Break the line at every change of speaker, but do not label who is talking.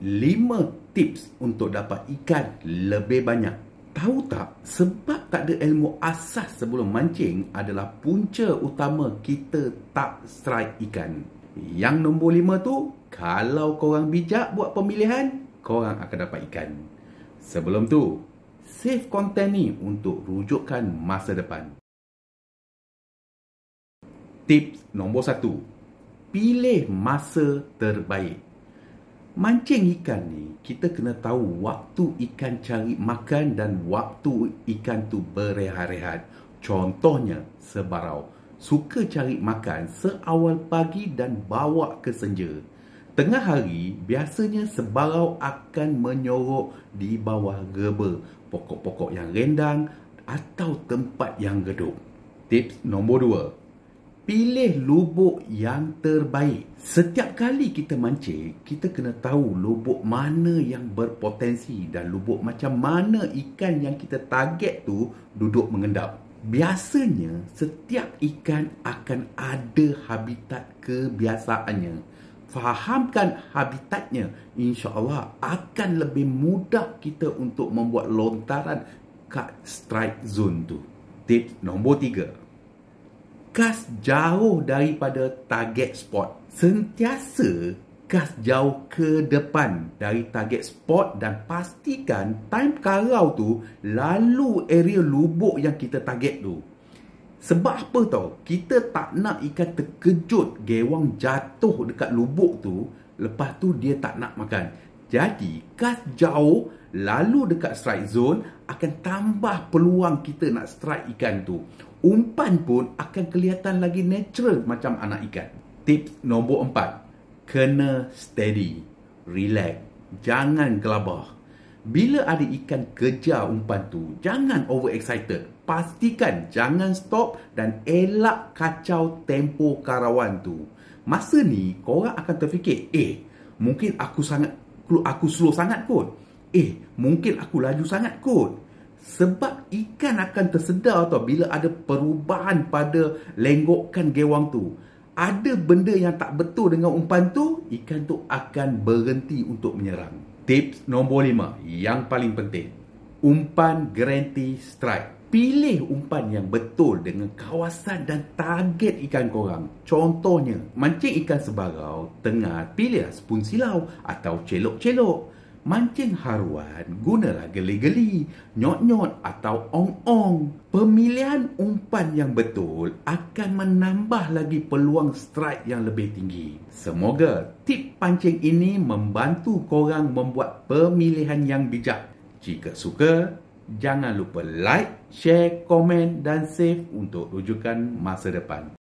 5 tips untuk dapat ikan lebih banyak. Tahu tak, sebab tak ada ilmu asas sebelum mancing adalah punca utama kita tak strike ikan. Yang nombor 5 tu, kalau korang bijak buat pemilihan, korang akan dapat ikan. Sebelum tu, save konten ni untuk rujukan masa depan. Tips nombor 1. Pilih masa terbaik. Mancing ikan ni, kita kena tahu waktu ikan cari makan dan waktu ikan tu berehat-rehat. Contohnya, sebarau. Suka cari makan seawal pagi dan bawa ke senja. Tengah hari, biasanya sebarau akan menyorok di bawah gerba, pokok-pokok yang rendang atau tempat yang redup. Tips nombor dua pilih lubuk yang terbaik. Setiap kali kita mancing, kita kena tahu lubuk mana yang berpotensi dan lubuk macam mana ikan yang kita target tu duduk mengendap. Biasanya, setiap ikan akan ada habitat kebiasaannya. Fahamkan habitatnya, insya-Allah akan lebih mudah kita untuk membuat lontaran kat strike zone tu. Tip nombor tiga kas jauh daripada target spot. Sentiasa kas jauh ke depan dari target spot dan pastikan time karau tu lalu area lubuk yang kita target tu. Sebab apa tau? Kita tak nak ikan terkejut gewang jatuh dekat lubuk tu lepas tu dia tak nak makan. Jadi, kas jauh lalu dekat strike zone akan tambah peluang kita nak strike ikan tu umpan pun akan kelihatan lagi natural macam anak ikan. Tips nombor empat. Kena steady. Relax. Jangan gelabah. Bila ada ikan kejar umpan tu, jangan overexcited. Pastikan jangan stop dan elak kacau tempo karawan tu. Masa ni, korang akan terfikir, eh, mungkin aku sangat aku slow sangat kot. Eh, mungkin aku laju sangat kot. Sebab ikan akan tersedar tau bila ada perubahan pada lenggokkan gewang tu. Ada benda yang tak betul dengan umpan tu, ikan tu akan berhenti untuk menyerang. Tips nombor lima yang paling penting. Umpan guarantee strike. Pilih umpan yang betul dengan kawasan dan target ikan korang. Contohnya, mancing ikan sebarau, tengah pilih spoon silau atau celok-celok mancing haruan, gunalah geli-geli, nyot-nyot atau ong-ong. Pemilihan umpan yang betul akan menambah lagi peluang strike yang lebih tinggi. Semoga tip pancing ini membantu korang membuat pemilihan yang bijak. Jika suka, jangan lupa like, share, komen dan save untuk rujukan masa depan.